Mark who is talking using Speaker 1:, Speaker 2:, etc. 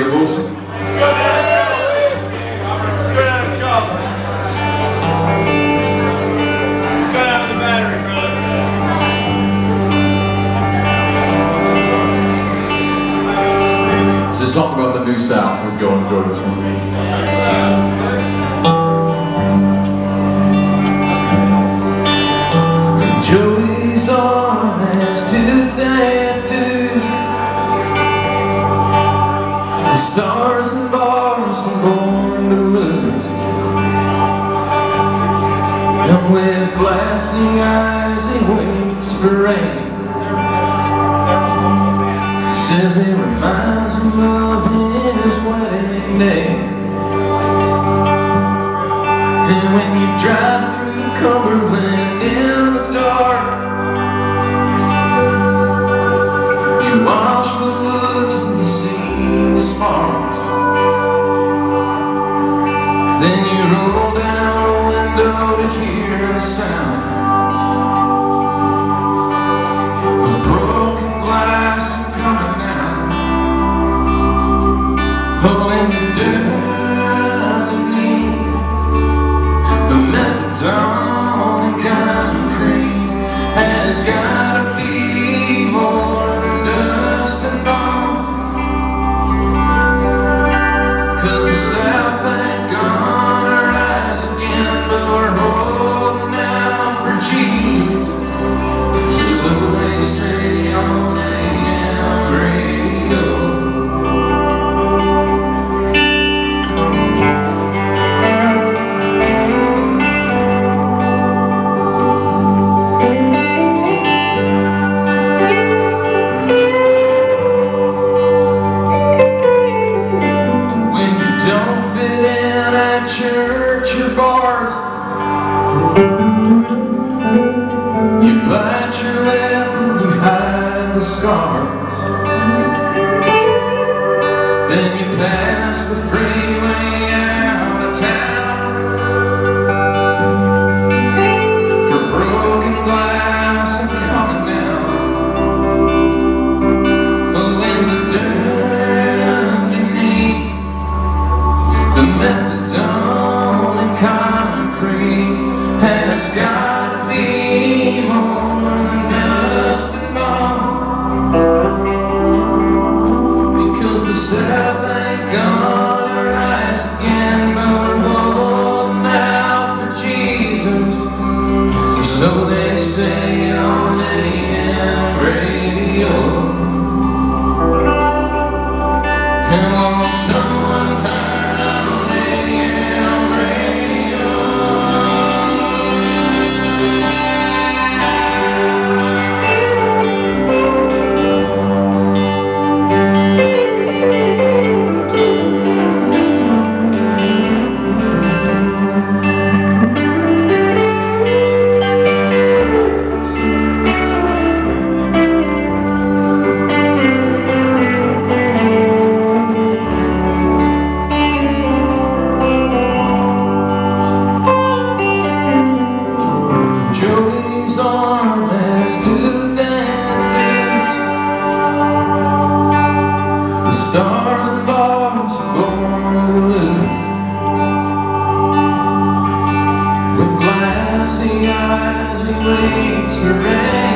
Speaker 1: Ray Wilson. It's a
Speaker 2: song about the New South. We're going to enjoy this one. To And with glassy eyes he waits for rain. Says it reminds him of his wedding day. And when you drive through Cumberland in the dark You watch the woods and you see the sparks Then you roll down the window to hear the sound Of broken glass coming down in the dirt out and you hide the scars. Then you pass the freeway And won't someone turn Joey's arm two tattoos The stars and bars born With glassy eyes he waits for rain